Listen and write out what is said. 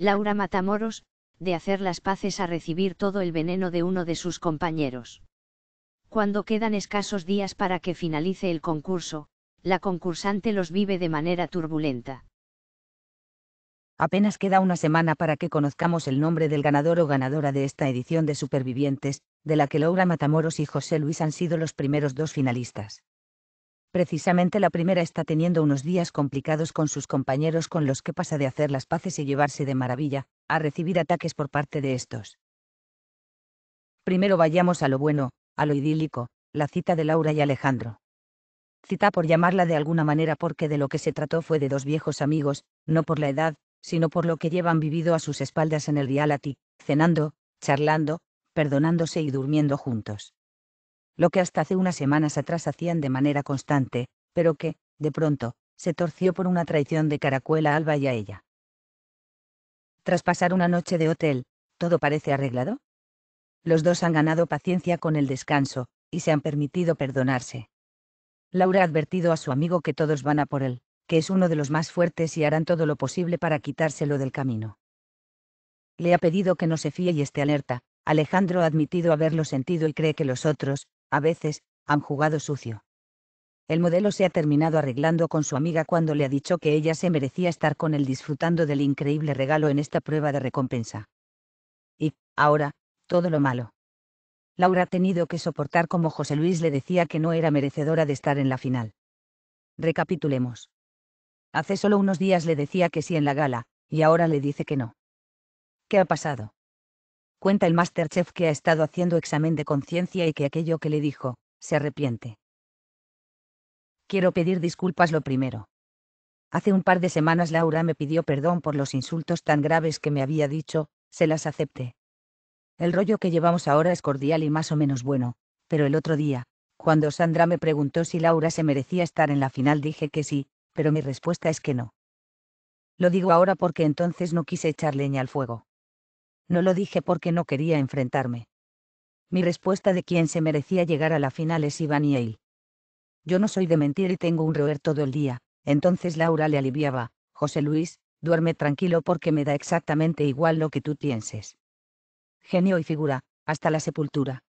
Laura Matamoros, de hacer las paces a recibir todo el veneno de uno de sus compañeros. Cuando quedan escasos días para que finalice el concurso, la concursante los vive de manera turbulenta. Apenas queda una semana para que conozcamos el nombre del ganador o ganadora de esta edición de Supervivientes, de la que Laura Matamoros y José Luis han sido los primeros dos finalistas. Precisamente la primera está teniendo unos días complicados con sus compañeros con los que pasa de hacer las paces y llevarse de maravilla, a recibir ataques por parte de estos. Primero vayamos a lo bueno, a lo idílico, la cita de Laura y Alejandro. Cita por llamarla de alguna manera porque de lo que se trató fue de dos viejos amigos, no por la edad, sino por lo que llevan vivido a sus espaldas en el reality, cenando, charlando, perdonándose y durmiendo juntos lo que hasta hace unas semanas atrás hacían de manera constante, pero que, de pronto, se torció por una traición de Caracuela Alba y a ella. Tras pasar una noche de hotel, ¿todo parece arreglado? Los dos han ganado paciencia con el descanso, y se han permitido perdonarse. Laura ha advertido a su amigo que todos van a por él, que es uno de los más fuertes y harán todo lo posible para quitárselo del camino. Le ha pedido que no se fíe y esté alerta, Alejandro ha admitido haberlo sentido y cree que los otros, a veces, han jugado sucio. El modelo se ha terminado arreglando con su amiga cuando le ha dicho que ella se merecía estar con él disfrutando del increíble regalo en esta prueba de recompensa. Y, ahora, todo lo malo. Laura ha tenido que soportar como José Luis le decía que no era merecedora de estar en la final. Recapitulemos. Hace solo unos días le decía que sí en la gala, y ahora le dice que no. ¿Qué ha pasado? Cuenta el Masterchef que ha estado haciendo examen de conciencia y que aquello que le dijo, se arrepiente. Quiero pedir disculpas lo primero. Hace un par de semanas Laura me pidió perdón por los insultos tan graves que me había dicho, se las acepté. El rollo que llevamos ahora es cordial y más o menos bueno, pero el otro día, cuando Sandra me preguntó si Laura se merecía estar en la final dije que sí, pero mi respuesta es que no. Lo digo ahora porque entonces no quise echar leña al fuego. No lo dije porque no quería enfrentarme. Mi respuesta de quién se merecía llegar a la final es Iván y él. Yo no soy de mentir y tengo un roer todo el día, entonces Laura le aliviaba, José Luis, duerme tranquilo porque me da exactamente igual lo que tú pienses. Genio y figura, hasta la sepultura.